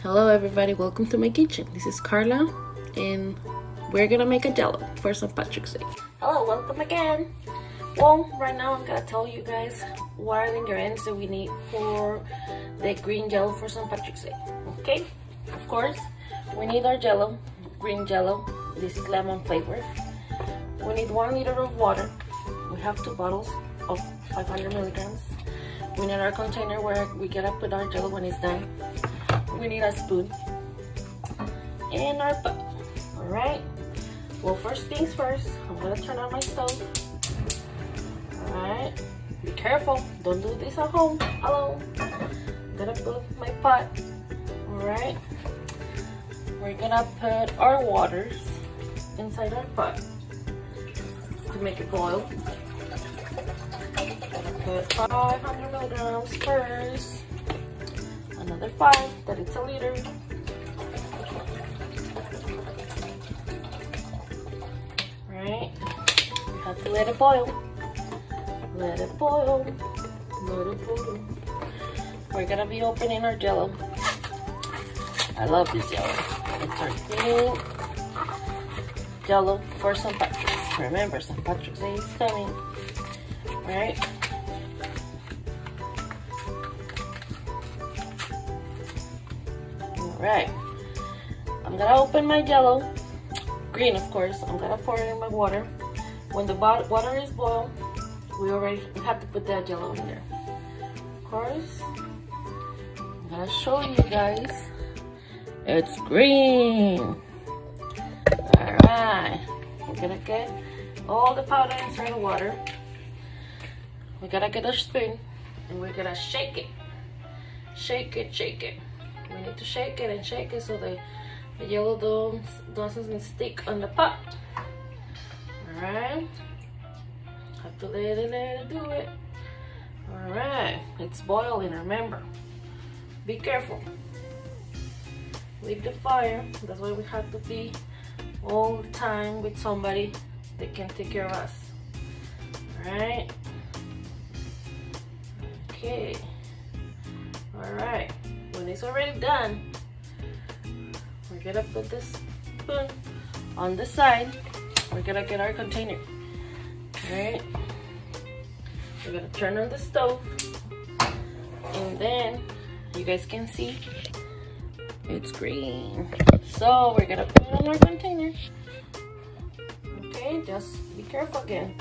Hello everybody, welcome to my kitchen. This is Karla and we're gonna make a jello for St. Patrick's Day. Hello, welcome again. Well, right now I'm gonna tell you guys what are the ingredients that we need for the green jello for St. Patrick's Day. Okay, of course, we need our jello, green jello. This is lemon flavor. We need one liter of water. We have two bottles of 500 milligrams. We need our container where we get up with our jello when it's done we need a spoon and our butter. All right. Well, first things first, I'm gonna turn on my stove. All right. Be careful. Don't do this at home alone. I'm gonna put my pot. All right. We're gonna put our waters inside our pot to make it boil. Put 500 milligrams first another five, that it's a liter. Right, you have to let it boil. Let it boil, let it boil. We're gonna be opening our jello. I love this jello. It's our new jello for St. Patrick's. Remember, St. Patrick's Day is coming, right? Right. I'm gonna open my jello. Green, of course. I'm gonna pour it in my water. When the water is boiled, we already we have to put that jello in there. Of course, I'm gonna show you guys. It's green. All right. We're gonna get all the powder inside the water. We gotta get a spoon and we're gonna shake it. Shake it, shake it we need to shake it and shake it so the, the yellow don't, doesn't stick on the pot. Alright. Have to let it, let it do it. Alright. It's boiling, remember. Be careful. Leave the fire. That's why we have to be all the time with somebody that can take care of us. Alright. Okay. Alright when it's already done, we're gonna put this spoon on the side. We're gonna get our container. All right. We're gonna turn on the stove. And then you guys can see it's green. So we're gonna put it on our container. Okay, just be careful again.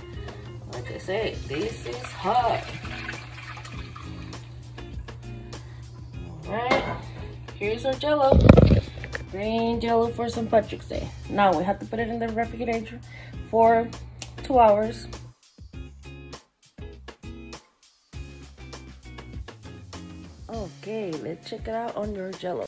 Like I said, this is hot. Here's our jello. Green jello for St. Patrick's Day. Now we have to put it in the refrigerator for two hours. Okay, let's check it out on your jello.